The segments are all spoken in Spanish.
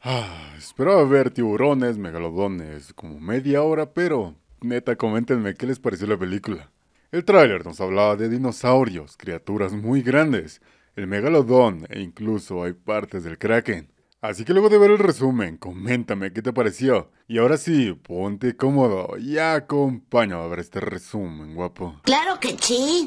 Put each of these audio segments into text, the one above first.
Ah, esperaba ver tiburones, megalodones, como media hora, pero neta, coméntenme qué les pareció la película. El tráiler nos hablaba de dinosaurios, criaturas muy grandes, el megalodón e incluso hay partes del kraken. Así que luego de ver el resumen, coméntame qué te pareció. Y ahora sí, ponte cómodo y acompáñame a ver este resumen, guapo. Claro que sí.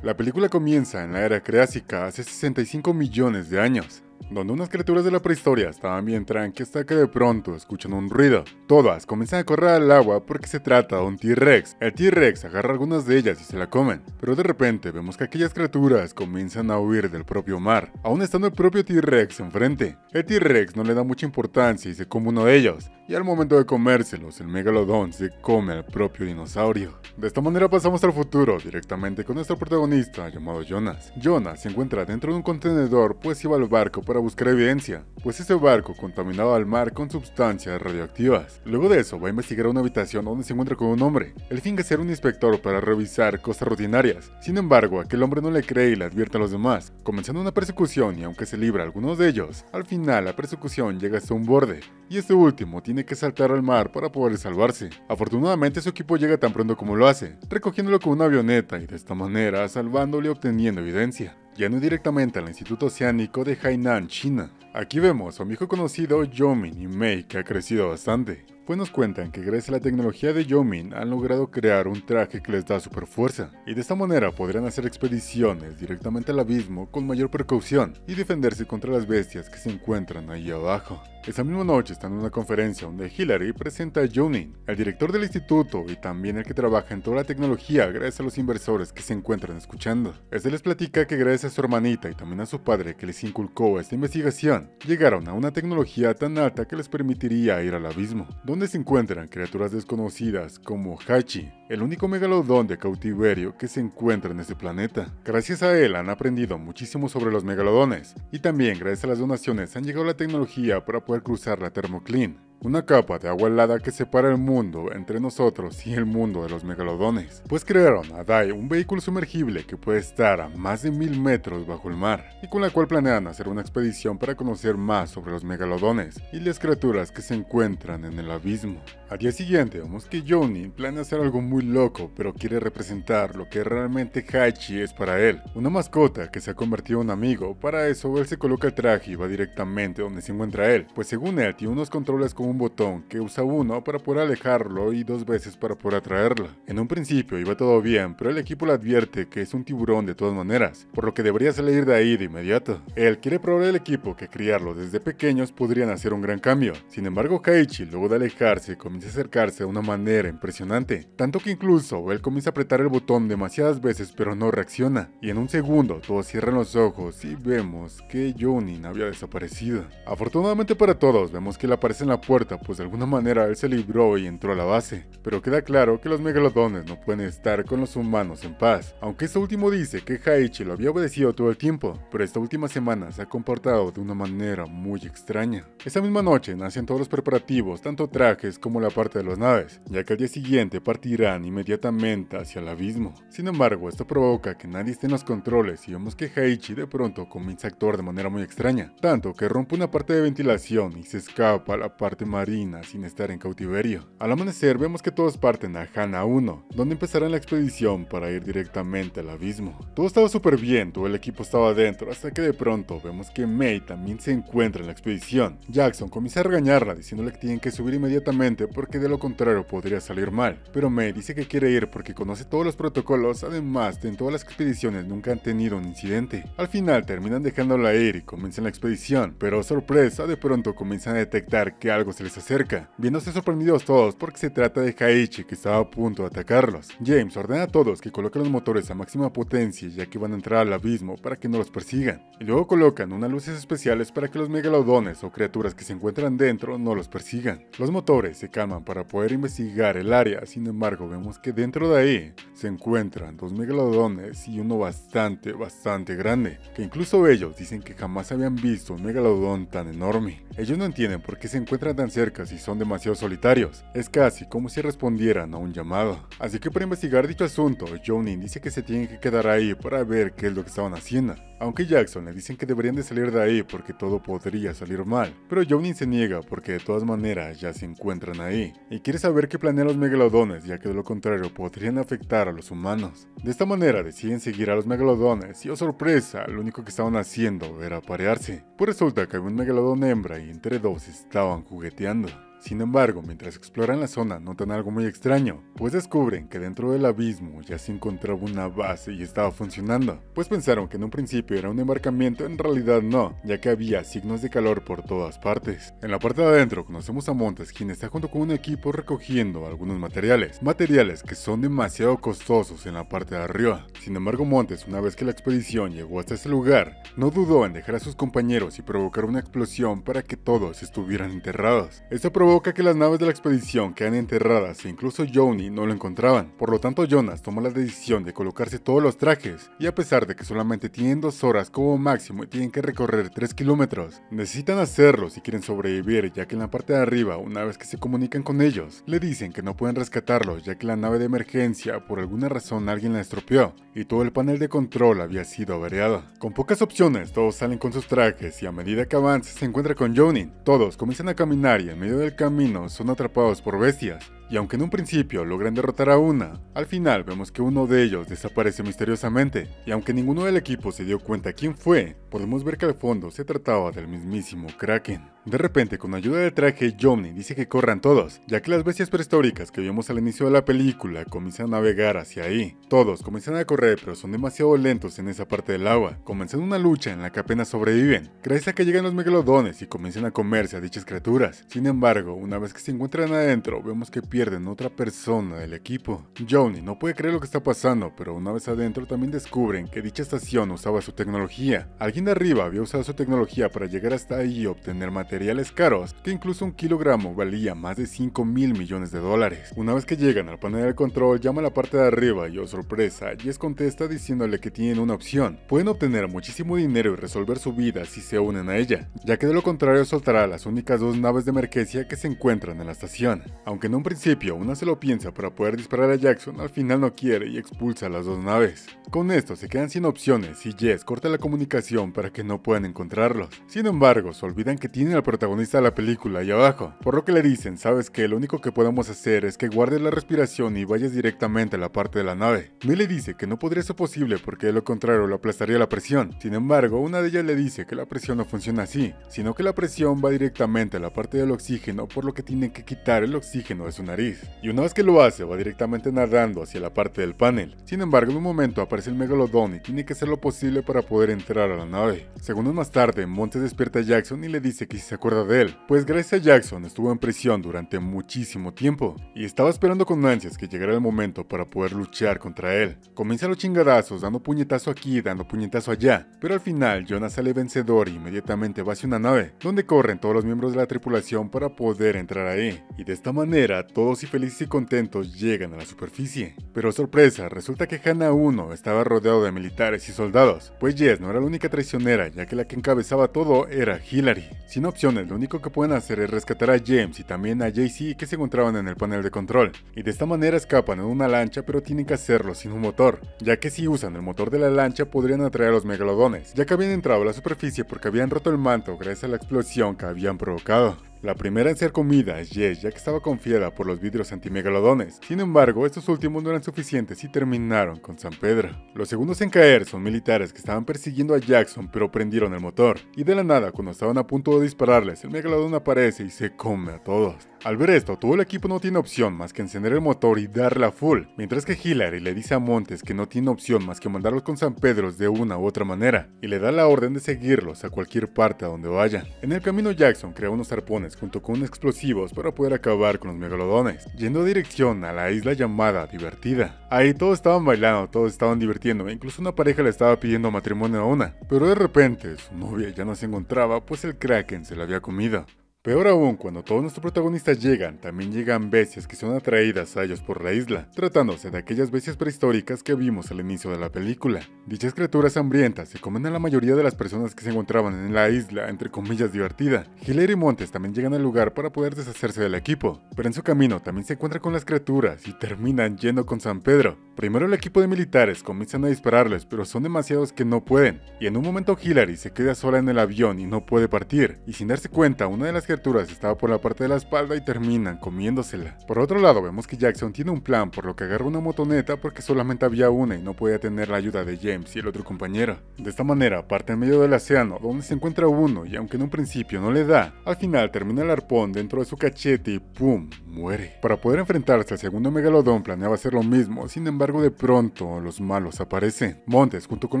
La película comienza en la era creásica hace 65 millones de años donde unas criaturas de la prehistoria estaban bien tranqui hasta que de pronto escuchan un ruido. Todas comienzan a correr al agua porque se trata de un T-Rex. El T-Rex agarra algunas de ellas y se la comen, pero de repente vemos que aquellas criaturas comienzan a huir del propio mar, aún estando el propio T-Rex enfrente. El T-Rex no le da mucha importancia y se come uno de ellos, y al momento de comérselos, el Megalodon se come al propio dinosaurio. De esta manera pasamos al futuro, directamente con nuestro protagonista llamado Jonas. Jonas se encuentra dentro de un contenedor pues iba al barco para buscar evidencia, pues ese barco contaminaba al mar con sustancias radioactivas. Luego de eso va a investigar una habitación donde se encuentra con un hombre. El fin es ser un inspector para revisar cosas rutinarias. Sin embargo, aquel hombre no le cree y le advierte a los demás, comenzando una persecución y aunque se libra a algunos de ellos, al final la persecución llega hasta un borde, y este último tiene que saltar al mar para poder salvarse. Afortunadamente su equipo llega tan pronto como lo hace, recogiéndolo con una avioneta y de esta manera salvándole y obteniendo evidencia yendo directamente al Instituto Oceánico de Hainan, China. Aquí vemos a un hijo conocido Yomin y Mei que ha crecido bastante. Pues nos cuentan que gracias a la tecnología de Yomin han logrado crear un traje que les da super fuerza, y de esta manera podrán hacer expediciones directamente al abismo con mayor precaución y defenderse contra las bestias que se encuentran ahí abajo. Esa misma noche están en una conferencia donde Hillary presenta a Jonin, el director del instituto y también el que trabaja en toda la tecnología gracias a los inversores que se encuentran escuchando. Este les platica que gracias a su hermanita y también a su padre que les inculcó esta investigación, llegaron a una tecnología tan alta que les permitiría ir al abismo, donde se encuentran criaturas desconocidas como Hachi, el único megalodón de cautiverio que se encuentra en este planeta. Gracias a él han aprendido muchísimo sobre los megalodones, y también gracias a las donaciones han llegado la tecnología para poder cruzar la Thermoclean, una capa de agua helada que separa el mundo entre nosotros y el mundo de los megalodones. Pues crearon a Dai un vehículo sumergible que puede estar a más de mil metros bajo el mar y con la cual planean hacer una expedición para conocer más sobre los megalodones y las criaturas que se encuentran en el abismo. Al día siguiente vemos que Johnny planea hacer algo muy loco pero quiere representar lo que realmente Hachi es para él, una mascota que se ha convertido en un amigo. Para eso él se coloca el traje y va directamente donde se encuentra él, pues según él tiene unos controles con un botón que usa uno para poder alejarlo y dos veces para poder atraerlo. En un principio iba todo bien, pero el equipo le advierte que es un tiburón de todas maneras, por lo que debería salir de ahí de inmediato. Él quiere probar al equipo que criarlo desde pequeños podrían hacer un gran cambio. Sin embargo, Kaichi, luego de alejarse, comienza a acercarse de una manera impresionante, tanto que incluso él comienza a apretar el botón demasiadas veces pero no reacciona, y en un segundo todos cierran los ojos y vemos que Jonin había desaparecido. Afortunadamente para todos, vemos que él aparece en la puerta pues de alguna manera él se libró y entró a la base. Pero queda claro que los megalodones no pueden estar con los humanos en paz, aunque este último dice que Haichi lo había obedecido todo el tiempo, pero esta última semana se ha comportado de una manera muy extraña. Esa misma noche nacen todos los preparativos, tanto trajes como la parte de las naves, ya que al día siguiente partirán inmediatamente hacia el abismo. Sin embargo, esto provoca que nadie esté en los controles y vemos que Haichi de pronto comienza a actuar de manera muy extraña, tanto que rompe una parte de ventilación y se escapa a la parte marina sin estar en cautiverio. Al amanecer vemos que todos parten a Hana 1, donde empezarán la expedición para ir directamente al abismo. Todo estaba súper bien, todo el equipo estaba dentro, hasta que de pronto vemos que Mei también se encuentra en la expedición. Jackson comienza a regañarla diciéndole que tienen que subir inmediatamente porque de lo contrario podría salir mal, pero Mei dice que quiere ir porque conoce todos los protocolos, además de en todas las expediciones nunca han tenido un incidente. Al final terminan dejándola ir y comienzan la expedición, pero sorpresa de pronto comienzan a detectar que algo se les acerca, viéndose sorprendidos todos porque se trata de Haichi que estaba a punto de atacarlos. James ordena a todos que coloquen los motores a máxima potencia ya que van a entrar al abismo para que no los persigan, y luego colocan unas luces especiales para que los megalodones o criaturas que se encuentran dentro no los persigan. Los motores se para poder investigar el área, sin embargo vemos que dentro de ahí se encuentran dos megalodones y uno bastante, bastante grande, que incluso ellos dicen que jamás habían visto un megalodón tan enorme. Ellos no entienden por qué se encuentran tan cerca si son demasiado solitarios. Es casi como si respondieran a un llamado. Así que para investigar dicho asunto, Jonin dice que se tienen que quedar ahí para ver qué es lo que estaban haciendo. Aunque Jackson le dicen que deberían de salir de ahí porque todo podría salir mal, pero Johnny se niega porque de todas maneras ya se encuentran ahí, y quiere saber qué planean los megalodones ya que de lo contrario podrían afectar a los humanos. De esta manera deciden seguir a los megalodones y oh sorpresa, lo único que estaban haciendo era parearse, pues resulta que había un megalodón hembra y entre dos estaban jugueteando. Sin embargo, mientras exploran la zona notan algo muy extraño, pues descubren que dentro del abismo ya se encontraba una base y estaba funcionando, pues pensaron que en un principio era un embarcamiento, en realidad no, ya que había signos de calor por todas partes. En la parte de adentro conocemos a Montes, quien está junto con un equipo recogiendo algunos materiales, materiales que son demasiado costosos en la parte de arriba. Sin embargo, Montes, una vez que la expedición llegó hasta ese lugar, no dudó en dejar a sus compañeros y provocar una explosión para que todos estuvieran enterrados. Provoca que las naves de la expedición quedan enterradas e incluso Johnny no lo encontraban. Por lo tanto, Jonas toma la decisión de colocarse todos los trajes, y a pesar de que solamente tienen dos horas como máximo y tienen que recorrer 3 kilómetros, necesitan hacerlo si quieren sobrevivir, ya que en la parte de arriba, una vez que se comunican con ellos, le dicen que no pueden rescatarlos, ya que la nave de emergencia por alguna razón alguien la estropeó, y todo el panel de control había sido averiado. Con pocas opciones, todos salen con sus trajes y a medida que avanza se encuentra con Johnny. Todos comienzan a caminar y en medio del camino son atrapados por bestias, y aunque en un principio logran derrotar a una, al final vemos que uno de ellos desaparece misteriosamente, y aunque ninguno del equipo se dio cuenta quién fue, podemos ver que al fondo se trataba del mismísimo Kraken. De repente, con ayuda del traje, Johnny dice que corran todos, ya que las bestias prehistóricas que vimos al inicio de la película comienzan a navegar hacia ahí. Todos comienzan a correr, pero son demasiado lentos en esa parte del agua, comenzando una lucha en la que apenas sobreviven, gracias a que llegan los megalodones y comienzan a comerse a dichas criaturas. Sin embargo, una vez que se encuentran adentro, vemos que pierden otra persona del equipo. Johnny no puede creer lo que está pasando, pero una vez adentro también descubren que dicha estación usaba su tecnología. Alguien de arriba había usado su tecnología para llegar hasta ahí y obtener material materiales caros, que incluso un kilogramo valía más de 5 mil millones de dólares. Una vez que llegan al panel de control, llama a la parte de arriba y oh sorpresa, Jess contesta diciéndole que tienen una opción. Pueden obtener muchísimo dinero y resolver su vida si se unen a ella, ya que de lo contrario soltará las únicas dos naves de emergencia que se encuentran en la estación. Aunque en un principio una se lo piensa para poder disparar a Jackson, al final no quiere y expulsa a las dos naves. Con esto se quedan sin opciones y Jess corta la comunicación para que no puedan encontrarlos. Sin embargo, se olvidan que tienen al protagonista de la película ahí abajo, por lo que le dicen, sabes que lo único que podemos hacer es que guardes la respiración y vayas directamente a la parte de la nave. May le dice que no podría ser posible porque de lo contrario lo aplastaría la presión. Sin embargo, una de ellas le dice que la presión no funciona así, sino que la presión va directamente a la parte del oxígeno, por lo que tienen que quitar el oxígeno de su nariz. Y una vez que lo hace, va directamente nadando hacia la parte del panel. Sin embargo, en un momento aparece el megalodón y tiene que hacer lo posible para poder entrar a la nave. Segundos más tarde, Monte despierta a Jackson y le dice que se acuerda de él, pues Grace Jackson estuvo en prisión durante muchísimo tiempo y estaba esperando con ansias que llegara el momento para poder luchar contra él. Comienza los chingadazos, dando puñetazo aquí, dando puñetazo allá, pero al final Jonas sale vencedor e inmediatamente va hacia una nave, donde corren todos los miembros de la tripulación para poder entrar ahí, y de esta manera todos y felices y contentos llegan a la superficie. Pero sorpresa, resulta que Hannah 1 estaba rodeado de militares y soldados, pues Jess no era la única traicionera, ya que la que encabezaba todo era Hillary. Sin lo único que pueden hacer es rescatar a James y también a JC que se encontraban en el panel de control, y de esta manera escapan en una lancha pero tienen que hacerlo sin un motor, ya que si usan el motor de la lancha podrían atraer a los megalodones, ya que habían entrado a la superficie porque habían roto el manto gracias a la explosión que habían provocado. La primera en ser comida es Jess, ya que estaba confiada por los vidrios antimegalodones. Sin embargo, estos últimos no eran suficientes y terminaron con San Pedro. Los segundos en caer son militares que estaban persiguiendo a Jackson pero prendieron el motor. Y de la nada, cuando estaban a punto de dispararles, el megalodón aparece y se come a todos. Al ver esto, todo el equipo no tiene opción más que encender el motor y darle a full, mientras que Hillary le dice a Montes que no tiene opción más que mandarlos con San Pedro de una u otra manera, y le da la orden de seguirlos a cualquier parte a donde vayan. En el camino Jackson crea unos arpones junto con explosivos para poder acabar con los megalodones, yendo a dirección a la isla llamada Divertida. Ahí todos estaban bailando, todos estaban divirtiendo, e incluso una pareja le estaba pidiendo matrimonio a una, pero de repente su novia ya no se encontraba pues el Kraken se la había comido. Peor aún, cuando todos nuestros protagonistas llegan, también llegan bestias que son atraídas a ellos por la isla, tratándose de aquellas bestias prehistóricas que vimos al inicio de la película. Dichas criaturas hambrientas se comen a la mayoría de las personas que se encontraban en la isla, entre comillas divertida. Hiller y Montes también llegan al lugar para poder deshacerse del equipo, pero en su camino también se encuentran con las criaturas y terminan yendo con San Pedro. Primero el equipo de militares comienzan a dispararles, pero son demasiados que no pueden, y en un momento Hillary se queda sola en el avión y no puede partir, y sin darse cuenta una de las criaturas estaba por la parte de la espalda y terminan comiéndosela. Por otro lado vemos que Jackson tiene un plan por lo que agarra una motoneta porque solamente había una y no podía tener la ayuda de James y el otro compañero. De esta manera parte en medio del océano donde se encuentra uno y aunque en un principio no le da, al final termina el arpón dentro de su cachete y ¡pum! muere. Para poder enfrentarse al segundo megalodón planeaba hacer lo mismo, sin embargo de pronto los malos aparecen. Montes junto con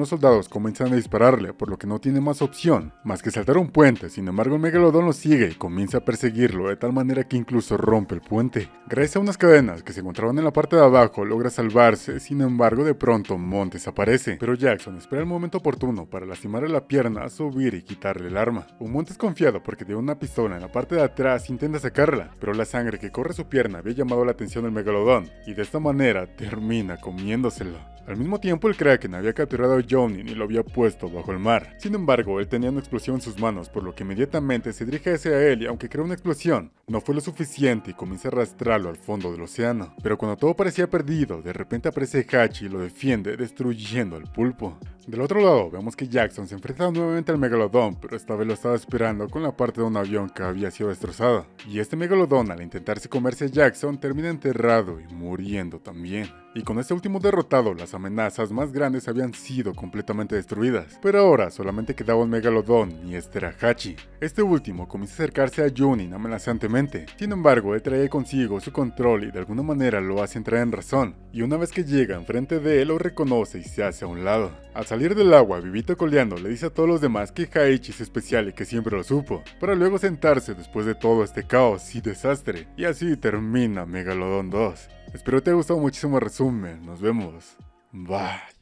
los soldados comienzan a dispararle, por lo que no tiene más opción más que saltar un puente, sin embargo el megalodón lo sigue y comienza a perseguirlo de tal manera que incluso rompe el puente. Gracias a unas cadenas que se encontraban en la parte de abajo logra salvarse, sin embargo de pronto Montes aparece, pero Jackson espera el momento oportuno para lastimarle la pierna, subir y quitarle el arma. Un Montes confiado porque tiene una pistola en la parte de atrás intenta sacarla, pero la sangre que corre su pierna había llamado la atención del megalodón, y de esta manera termina comiéndoselo. Al mismo tiempo, el Kraken había capturado a Jonin y lo había puesto bajo el mar. Sin embargo, él tenía una explosión en sus manos, por lo que inmediatamente se dirige hacia él y aunque crea una explosión, no fue lo suficiente y comienza a arrastrarlo al fondo del océano. Pero cuando todo parecía perdido, de repente aparece Hachi y lo defiende, destruyendo al pulpo. Del otro lado, vemos que Jackson se enfrenta nuevamente al Megalodón, pero esta vez lo estaba esperando con la parte de un avión que había sido destrozado. Y este Megalodón, al intentarse comerse a Jackson, termina enterrado y muriendo también. Y con este último derrotado, las amenazas más grandes habían sido completamente destruidas. Pero ahora solamente quedaba un Megalodón y este era Hachi. Este último comienza a a Junin amenazantemente. Sin embargo, él trae consigo su control y de alguna manera lo hace entrar en razón. Y una vez que llega enfrente de él, lo reconoce y se hace a un lado. Al salir del agua, Vivito coleando le dice a todos los demás que Haichi es especial y que siempre lo supo, para luego sentarse después de todo este caos y desastre. Y así termina Megalodon 2. Espero te haya gustado muchísimo el resumen. Nos vemos. Bye.